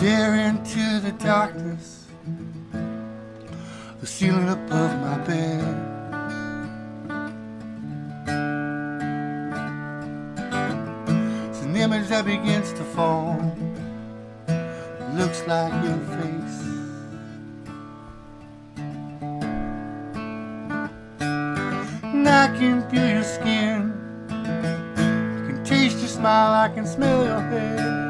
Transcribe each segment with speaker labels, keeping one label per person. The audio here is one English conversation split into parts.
Speaker 1: stare into the darkness, the ceiling above my bed. It's an image that begins to form. It looks like your face. Can feel your skin. I can taste your smile. I can smell your hair.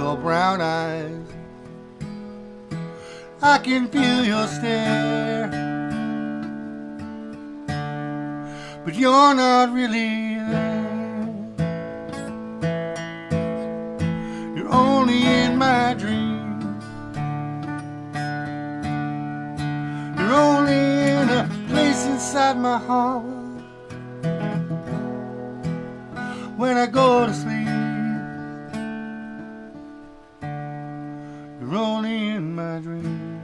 Speaker 1: Your brown eyes. I can feel your stare. But you're not really there. You're only in my dreams. You're only in a place inside my heart. When I go to sleep. My dreams.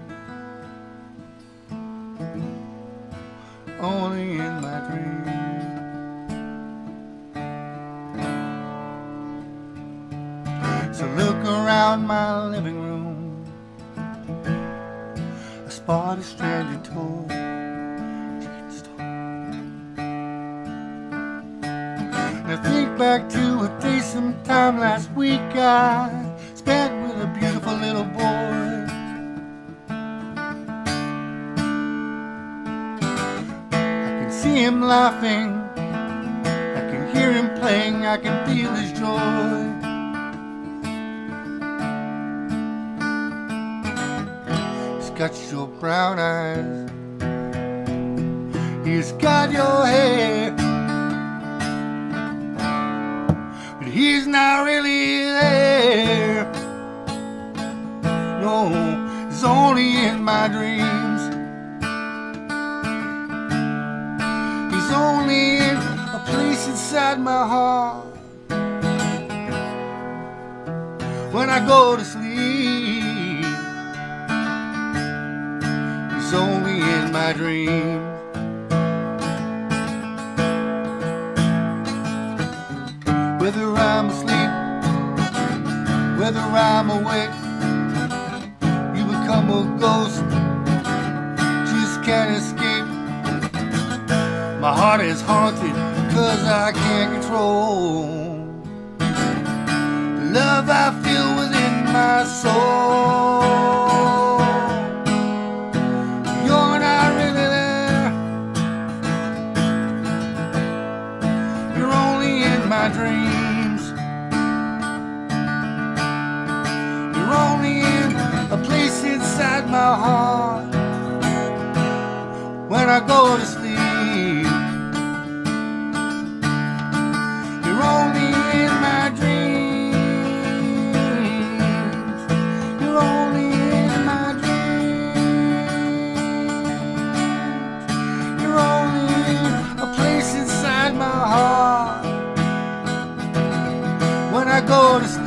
Speaker 1: Only in my dreams. So look around my living room. A spot is stranded tall. Now think back to a day sometime last week I spent with a beautiful little boy. See him laughing, I can hear him playing, I can feel his joy. He's got your brown eyes, he's got your hair. But he's not really there. No, he's only in my dreams. Only a place inside my heart. When I go to sleep, he's only in my dreams. Whether I'm asleep, whether I'm awake, you become a ghost, My heart is haunted, cause I can't control the love I feel within my soul. You're not really there. You're only in my dreams. You're only in a place inside my heart. When I go to Records